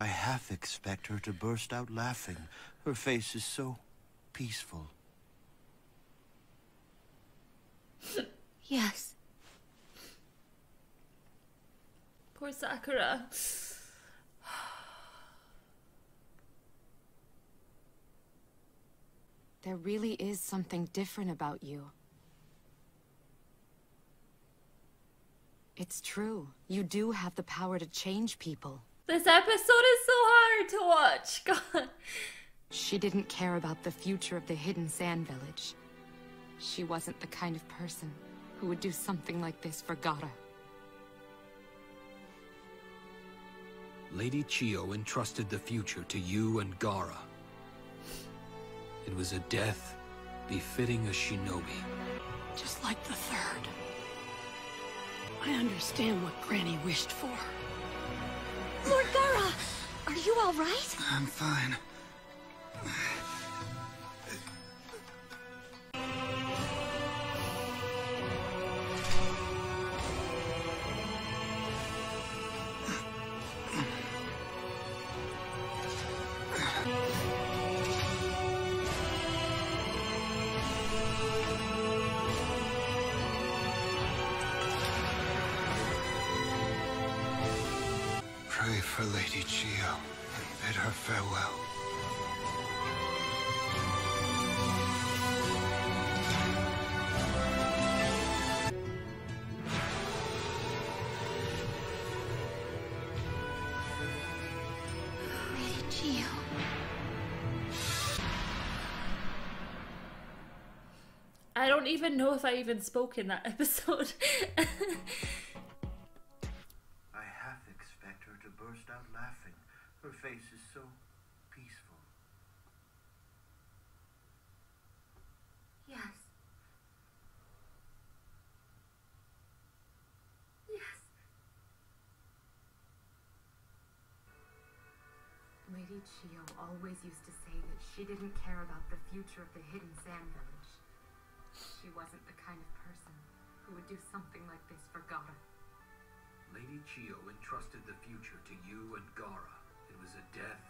I half expect her to burst out laughing. Her face is so peaceful. Yes. Poor Sakura. There really is something different about you. It's true. You do have the power to change people. This episode is so hard to watch. God. She didn't care about the future of the Hidden Sand Village. She wasn't the kind of person who would do something like this for Gaara. Lady Chiyo entrusted the future to you and Gaara. It was a death befitting a shinobi. Just like the third. I understand what Granny wished for. You all right? I'm fine. Her farewell. Lady I don't even know if I even spoke in that episode. Her face is so peaceful. Yes. Yes. Lady Chiyo always used to say that she didn't care about the future of the Hidden Sand Village. She wasn't the kind of person who would do something like this for Gaara. Lady Chiyo entrusted the future to you and Gaara. It was a death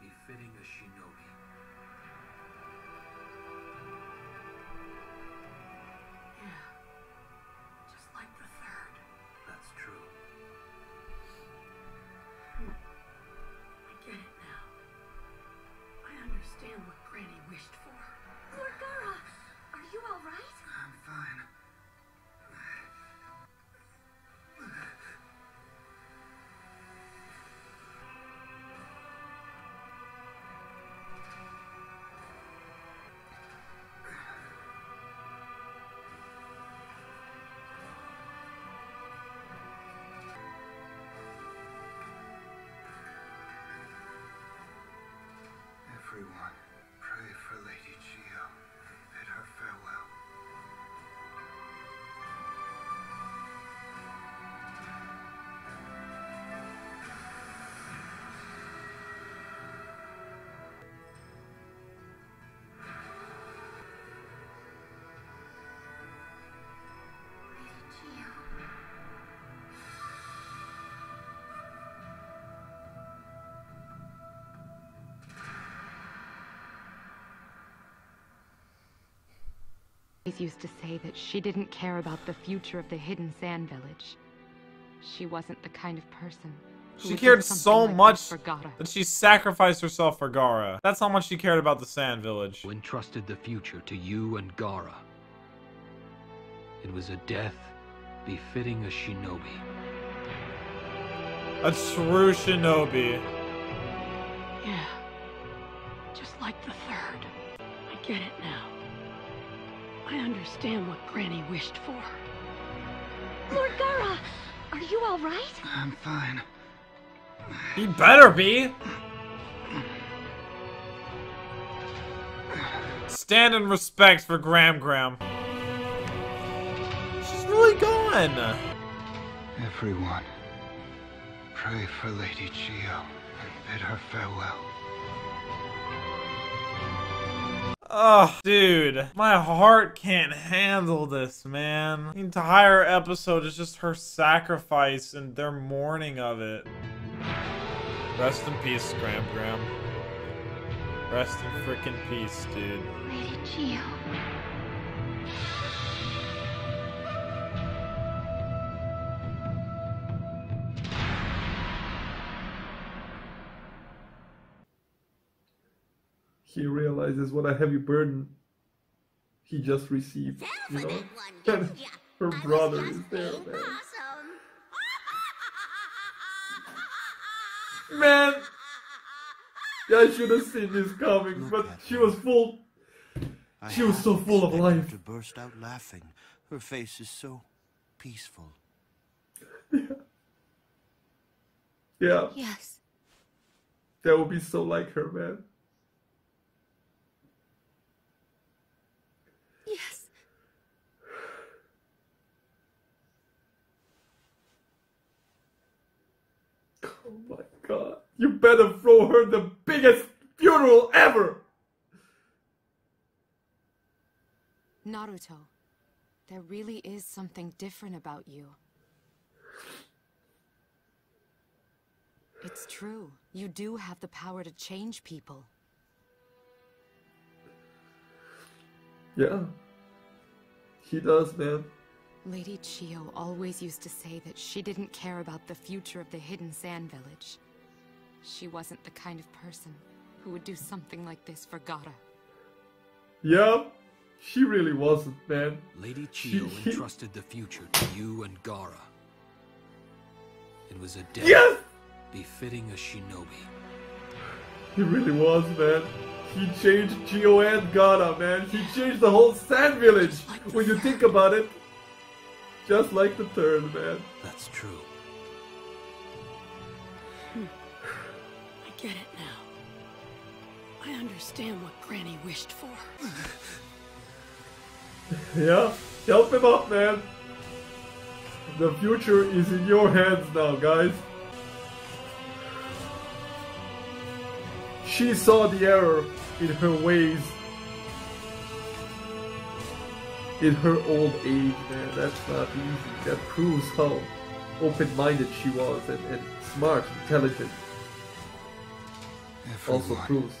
befitting a shinobi. Used to say that she didn't care about the future of the Hidden Sand Village. She wasn't the kind of person. She cared so like much for Gaara. that she sacrificed herself for Gaara. That's how much she cared about the Sand Village. Who entrusted the future to you and Gaara. It was a death befitting a shinobi. A true shinobi. Yeah. Just like the third. I get it now. I understand what Granny wished for. Lord Gaara, are you all right? I'm fine. He better be. Stand in respect for Gram Gram. She's really gone. Everyone, pray for Lady Geo and bid her farewell. Dude, my heart can't handle this, man. The entire episode is just her sacrifice and their mourning of it. Rest in peace, Graham Graham. Rest in freaking peace, dude. Lady Gio. He realizes what a heavy burden he just received. You know? And her brother is there, man. Man! Yeah, I should have seen this coming, Look but she was full. I She was so full of expect her life. To burst out laughing. Her face is so peaceful. yeah. Yeah, Yes. that would be so like her, man. Yes. Oh my god. You better throw her the biggest funeral ever! Naruto, there really is something different about you. It's true. You do have the power to change people. Yeah. He does, man. Lady Chiyo always used to say that she didn't care about the future of the Hidden Sand Village. She wasn't the kind of person who would do something like this for Gaara. Yeah, she really wasn't, man. Lady Chiyo he- entrusted the future to you and Gaara. It was a death Yes! befitting a shinobi. He really was, man. He changed Gio and Gaara, man. He changed the whole Sand Village. When you think about it, just like the third, man. That's true. Hmm. I get it now. I understand what Granny wished for. Yeah, help him up, man. The future is in your hands now, guys. She saw the error in her ways. In her old age, man. That's not easy. That proves how open minded she was and, and smart, intelligent. Also Everyone, proves.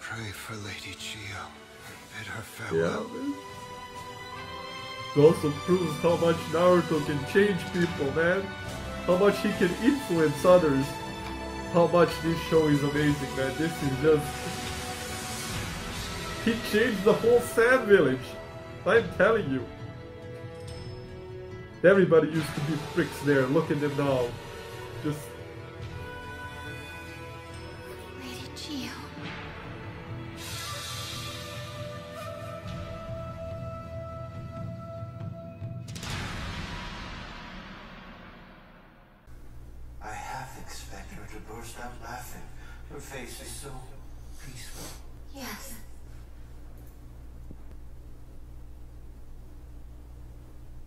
pray for Lady Chiyo and bid her Yeah, farewell. man. It also proves how much Naruto can change people, man. How much he can influence others. How much this show is amazing, man. This is just. He changed the whole Sand Village. I'm telling you. Everybody used to be pricks there. Look at them now. Just. Lady Gio. I half expect her to burst out laughing. Her face is so peaceful. Yes.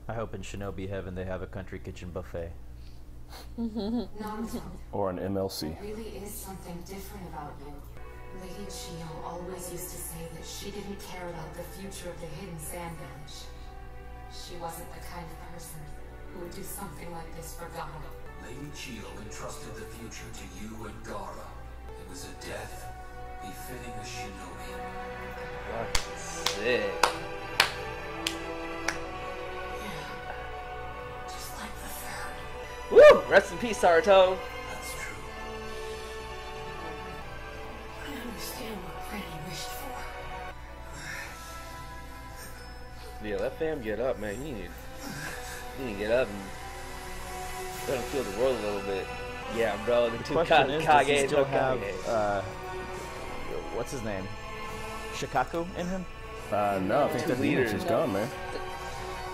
I hope in Shinobi Heaven they have a country kitchen buffet. Or an MLC. there really is something different about you. Lady Chiyo always used to say that she didn't care about the future of the Hidden Sand Village. She wasn't the kind of person who would do something like this for Gaara. Lady Chiyo entrusted the future to you and Gaara. It was a death befitting a shinobi. Sick. Rest in peace, Naruto. That's true. I understand what Granny wished for. Yeah, let fam get up, man. You need, you need to get up and let him feel the world a little bit. Yeah, bro. The, The two question Ka- is, does he still have, Kage. uh, what's his name? Shukaku in him? Uh, no, I think Two that leader's leaders. is gone, man.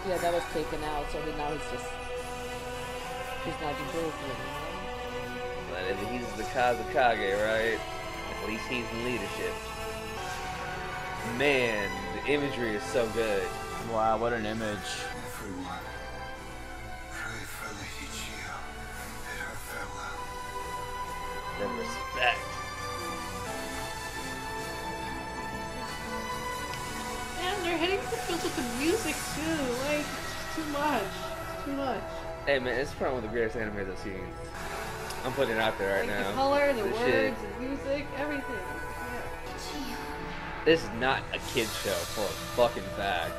Yeah, that was taken out, so he now he's just he's not Jinchuriki But if he's the Kazekage, right? At least he's in leadership. Man, the imagery is so good. Wow, what an image. Everyone, pray for Lady Chiyo and bid her farewell. The respect. Man, they're hitting the field with the music too. Like, Hey man, it's probably one of the greatest animes I've seen. I'm putting it out there right Like now. the color, the This words, shit- the music, everything. Yeah. This is not a kid's show for a fucking fact.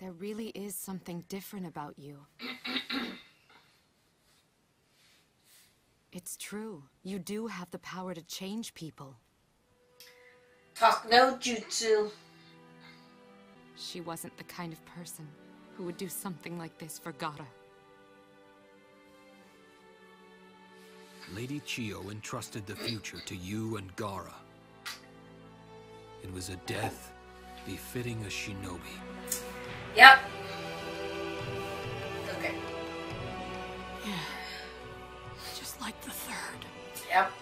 There really is something different about you. it's true. You do have the power to change people. Talk no jutsu. She wasn't the kind of person who would do something like this for Gaara. Lady Chiyo entrusted the future to you and Gaara. It was a death befitting a shinobi. Yep. Okay. Yeah. Just like the third. Yep.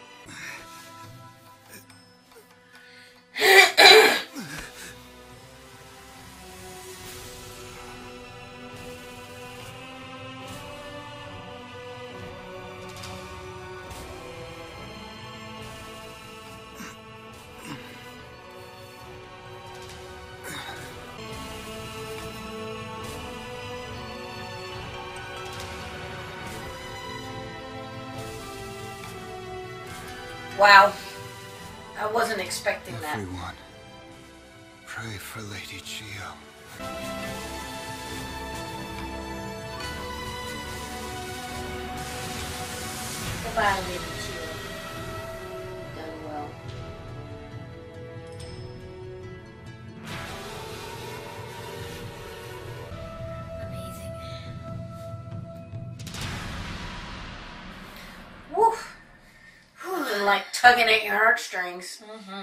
Wow. I wasn't expecting that. Everyone, pray for Lady Chiyo. Goodbye, Lady tugging at your heartstrings. Mm-hmm.